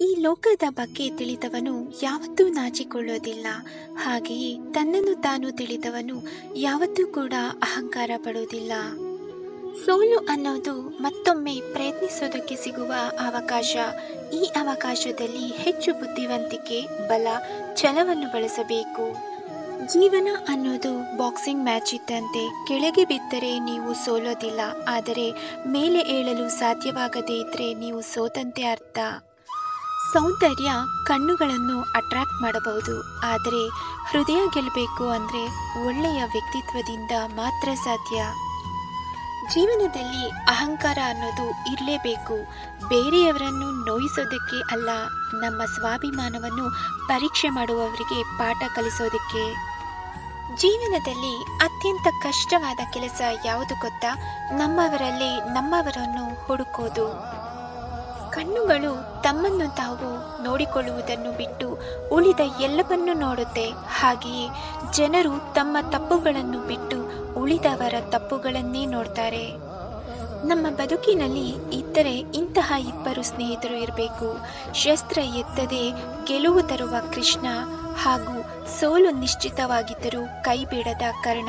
ಈ ಲೋಕದ ಬಗ್ಗೆ ತಿಳಿದವನು ಯಾವತ್ತೂ ನಾಚಿಕೊಳ್ಳೋದಿಲ್ಲ. ಹಾಗೆಯೇ ತನ್ನನ್ನು ತಾನು ತಿಳಿದವನು ಯಾವತ್ತೂ ಕೂಡ ಅಹಂಕಾರ ಪಡೋದಿಲ್ಲ ಸೋಲು ಅನ್ನೋದು ಮತ್ತೊಮ್ಮೆ ಪ್ರಯತ್ನಿಸೋದಕ್ಕೆ ಸಿಗುವ ಅವಕಾಶ. ಈ ಅವಕಾಶದಲ್ಲಿ ಹೆಚ್ಚು ಬುದ್ಧಿವಂತಿಕೆ, ಬಲ, ಛಲವನ್ನು ಬಳಸಬೇಕು. ಜೀವನ ಅನ್ನೋದು ಬಾಕ್ಸಿಂಗ್ ಮ್ಯಾಚ್ ಇದ್ದಂತೆ ಕೆಳಗೆ ಬಿದ್ದರೆ ನೀವು ಸೋಲೋದಿಲ್ಲ. ಆದರೆ ಮೇಲೆ ಏಳಲು ಸಾಧ್ಯವಾಗದೇ ಇದ್ದರೆ ನೀವು ಸೋತಂತೆ ಅರ್ಥ. ಸೌಂದರ್ಯ ಕಣ್ಣುಗಳನ್ನು ಅಟ್ರಾಕ್ಟ್ ಮಾಡಬಹುದು. ಆದರೆ ಹೃದಯ ಗೆಲ್ಲಬೇಕು ಅಂದರೆ ಒಳ್ಳೆಯ ವ್ಯಕ್ತಿತ್ವದಿಂದ ಮಾತ್ರ ಸಾಧ್ಯ. ಜೀವನದಲ್ಲಿ ಅಹಂಕಾರ ಅನ್ನೋದು ಇರಲೇಬೇಕು. ಬೇರೆಯವರನ್ನು ನೋಯಿಸೋದಕ್ಕೆ ಅಲ್ಲ, ನಮ್ಮ ಸ್ವಾಭಿಮಾನವನ್ನು ಪರೀಕ್ಷೆ ಮಾಡುವವರಿಗೆ ಪಾಠ ಕಲಿಸೋದಕ್ಕೆ. ಜೀವನದಲ್ಲಿ ಅತ್ಯಂತ ಕಷ್ಟವಾದ ಕೆಲಸ ಯಾವುದು ಗೊತ್ತಾ? ನಮ್ಮವರಲ್ಲಿ ನಮ್ಮವರನ್ನು ಹುಡುಕೋದು. ಕಣ್ಣುಗಳು ತಮ್ಮನ್ನು ತಾವು ನೋಡಿಕೊಳ್ಳುವುದನ್ನು ಬಿಟ್ಟು ಉಳಿದ ಎಲ್ಲವನ್ನೂ ನೋಡುತ್ತೆ. ಹಾಗೆಯೇ ಜನರು ತಮ್ಮ ತಪ್ಪುಗಳನ್ನು ಬಿಟ್ಟು ಉಳಿದವರ ತಪ್ಪುಗಳನ್ನೇ ನೋಡ್ತಾರೆ. ನಮ್ಮ ಬದುಕಿನಲ್ಲಿ ಇದ್ದರೆ ಇಂತಹ ಇಬ್ಬರು ಸ್ನೇಹಿತರು ಇರಬೇಕು. ಶಸ್ತ್ರ ಎತ್ತದೆ ಗೆಲುವು ತರುವ ಕೃಷ್ಣ ಹಾಗೂ ಸೋಲು ನಿಶ್ಚಿತವಾಗಿದ್ದರೂ ಕೈ ಬಿಡದ ಕರ್ಣ.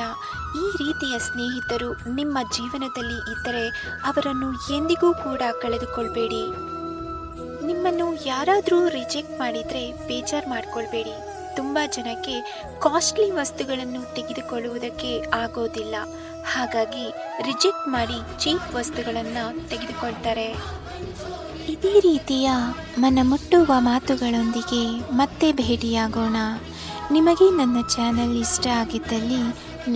ಈ ರೀತಿಯ ಸ್ನೇಹಿತರು ನಿಮ್ಮ ಜೀವನದಲ್ಲಿ ಇದ್ದರೆ ಅವರನ್ನು ಎಂದಿಗೂ ಕೂಡ ಕಳೆದುಕೊಳ್ಬೇಡಿ. ನಿಮ್ಮನ್ನು ಯಾರಾದರೂ ರಿಜೆಕ್ಟ್ ಮಾಡಿದರೆ ಬೇಜಾರು ಮಾಡ್ಕೊಳ್ಬೇಡಿ. ತುಂಬ ಜನಕ್ಕೆ ಕಾಸ್ಟ್ಲಿ ವಸ್ತುಗಳನ್ನು ತೆಗೆದುಕೊಳ್ಳುವುದಕ್ಕೆ ಆಗೋದಿಲ್ಲ. ಹಾಗಾಗಿ ರಿಜೆಕ್ಟ್ ಮಾಡಿ ಚೀಪ್ ವಸ್ತುಗಳನ್ನು ತೆಗೆದುಕೊಳ್ತಾರೆ. ಇದೇ ರೀತಿಯ ಮನ ಮುಟ್ಟುವ ಮಾತುಗಳೊಂದಿಗೆ ಮತ್ತೆ ಭೇಟಿಯಾಗೋಣ. ನಿಮಗೆ ನನ್ನ ಚಾನಲ್ ಇಷ್ಟ ಆಗಿದ್ದಲ್ಲಿ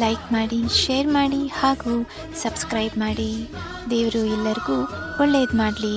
ಲೈಕ್ ಮಾಡಿ, ಶೇರ್ ಮಾಡಿ ಹಾಗೂ ಸಬ್ಸ್ಕ್ರೈಬ್ ಮಾಡಿ. ದೇವರು ಎಲ್ಲರಿಗೂ ಒಳ್ಳೆಯದು ಮಾಡಲಿ.